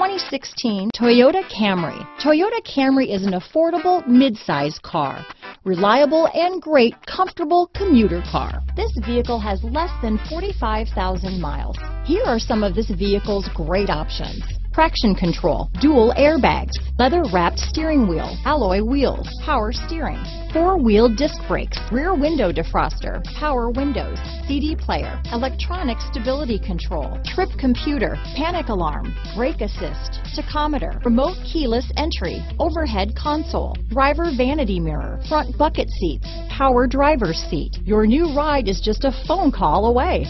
2016 Toyota Camry. Toyota Camry is an affordable mid-size car. Reliable and great comfortable commuter car. This vehicle has less than 45,000 miles. Here are some of this vehicle's great options traction control, dual airbags, leather wrapped steering wheel, alloy wheels, power steering, four wheel disc brakes, rear window defroster, power windows, CD player, electronic stability control, trip computer, panic alarm, brake assist, tachometer, remote keyless entry, overhead console, driver vanity mirror, front bucket seats, power driver's seat. Your new ride is just a phone call away.